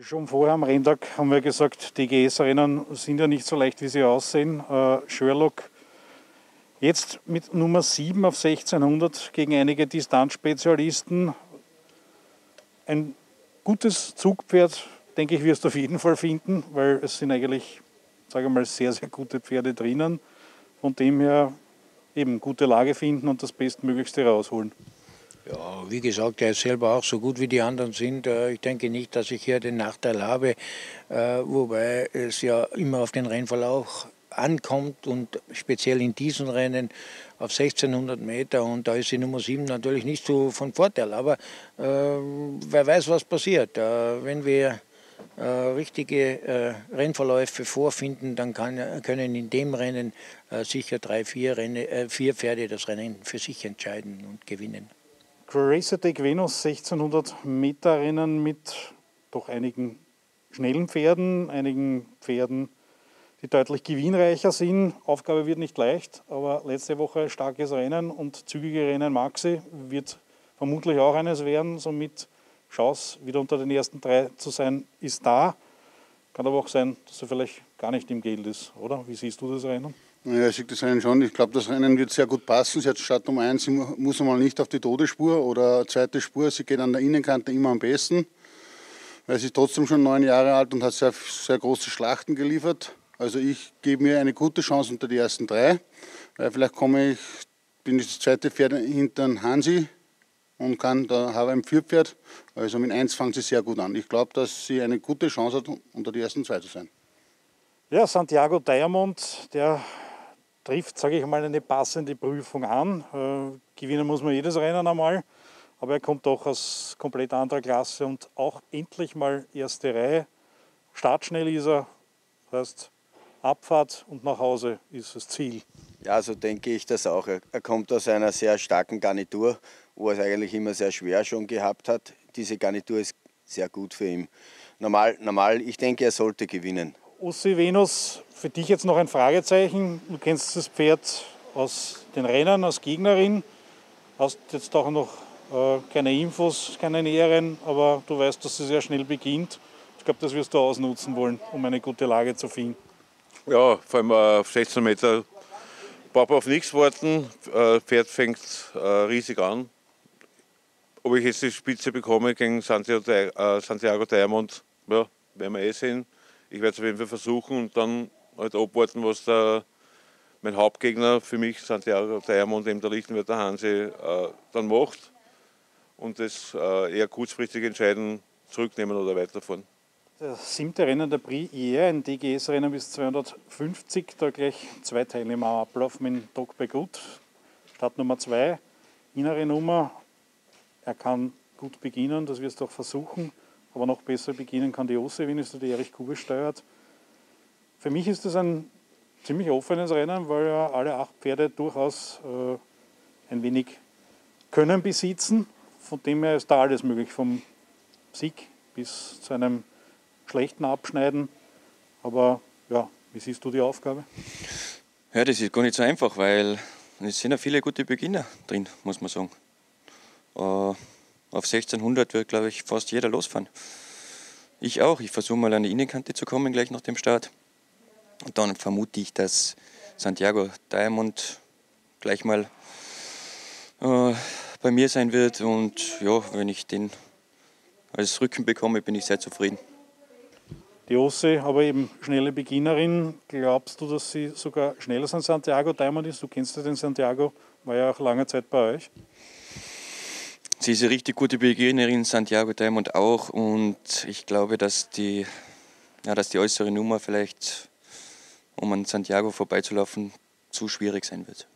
Schon vorher am Renntag haben wir gesagt, die GS-Rennen sind ja nicht so leicht, wie sie aussehen. Äh, Sherlock jetzt mit Nummer 7 auf 1600 gegen einige Distanzspezialisten. Ein gutes Zugpferd, denke ich, wirst du auf jeden Fall finden, weil es sind eigentlich, sage ich mal, sehr, sehr gute Pferde drinnen. Von dem her eben gute Lage finden und das Bestmöglichste rausholen. Ja, wie gesagt, er ist selber auch so gut wie die anderen sind. Äh, ich denke nicht, dass ich hier den Nachteil habe, äh, wobei es ja immer auf den Rennverlauf ankommt und speziell in diesen Rennen auf 1600 Meter und da ist die Nummer 7 natürlich nicht so von Vorteil. Aber äh, wer weiß, was passiert. Äh, wenn wir äh, richtige äh, Rennverläufe vorfinden, dann kann, können in dem Rennen sicher drei, vier, Renne, vier Pferde das Rennen für sich entscheiden und gewinnen. Crazy Venus 1600 Meter Rennen mit doch einigen schnellen Pferden, einigen Pferden, die deutlich gewinnreicher sind. Aufgabe wird nicht leicht, aber letzte Woche starkes Rennen und zügige Rennen Maxi wird vermutlich auch eines werden. Somit Chance, wieder unter den ersten drei zu sein, ist da. Kann aber auch sein, dass er vielleicht gar nicht im Geld ist, oder? Wie siehst du das Rennen? Ja, ich sehe das Rennen schon. Ich glaube, das Rennen wird sehr gut passen. Sie hat statt Nummer 1 muss man nicht auf die Todesspur oder zweite Spur. Sie geht an der Innenkante immer am besten. Weil sie ist trotzdem schon neun Jahre alt und hat sehr, sehr große Schlachten geliefert. Also ich gebe mir eine gute Chance unter die ersten drei. Weil vielleicht komme ich, bin ich das zweite Pferd hinter Hansi und kann, da habe ein Vierpferd. Also mit 1 fängt sie sehr gut an. Ich glaube, dass sie eine gute Chance hat, unter die ersten zwei zu sein. Ja, Santiago Diamond, der trifft, sage ich mal, eine passende Prüfung an. Äh, gewinnen muss man jedes Rennen einmal, aber er kommt doch aus komplett anderer Klasse und auch endlich mal erste Reihe. Startschnell ist er, das heißt Abfahrt und nach Hause ist das Ziel. Ja, so denke ich das auch. Er kommt aus einer sehr starken Garnitur, wo er es eigentlich immer sehr schwer schon gehabt hat. Diese Garnitur ist sehr gut für ihn. Normal, normal ich denke, er sollte gewinnen. Ossi Venus, für dich jetzt noch ein Fragezeichen. Du kennst das Pferd aus den Rennen, als Gegnerin. Hast jetzt auch noch äh, keine Infos, keine näheren, aber du weißt, dass sie sehr schnell beginnt. Ich glaube, das wirst du ausnutzen wollen, um eine gute Lage zu finden. Ja, vor allem äh, auf 16 Meter braucht man auf nichts warten. Äh, Pferd fängt äh, riesig an. Ob ich jetzt die Spitze bekomme gegen Santiago, äh, Santiago Diamond, ja, werden wir eh sehen ich werde es auf jeden Fall versuchen und dann halt abwarten, was der, mein Hauptgegner für mich, Santiago Diamond, eben der Lichtenwörter Hansi, äh, dann macht. Und das äh, eher kurzfristig entscheiden, zurücknehmen oder weiterfahren. Das siebte Rennen der Prix Hier, ein DGS-Rennen bis 250, da gleich zwei Teilnehmer am Ablauf mit Doc bei Gut. Start Nummer zwei, innere Nummer, er kann gut beginnen, das wirst du auch versuchen aber noch besser beginnen kann die OSE, wenn es die Erich Kube steuert. Für mich ist das ein ziemlich offenes Rennen, weil ja alle acht Pferde durchaus äh, ein wenig Können besitzen. Von dem her ist da alles möglich, vom Sieg bis zu einem schlechten Abschneiden. Aber ja, wie siehst du die Aufgabe? Ja, das ist gar nicht so einfach, weil es sind ja viele gute Beginner drin, muss man sagen. Äh, auf 1600 wird, glaube ich, fast jeder losfahren. Ich auch. Ich versuche mal an die Innenkante zu kommen, gleich nach dem Start. Und dann vermute ich, dass Santiago Diamond gleich mal äh, bei mir sein wird. Und ja, wenn ich den als Rücken bekomme, bin ich sehr zufrieden. Die Osse, aber eben schnelle Beginnerin. Glaubst du, dass sie sogar schneller als Santiago Diamond ist? Du kennst ja den Santiago, war ja auch lange Zeit bei euch. Sie ist eine richtig gute Beginnerin, Santiago Diamond auch. Und ich glaube, dass die, ja, dass die äußere Nummer vielleicht, um an Santiago vorbeizulaufen, zu schwierig sein wird.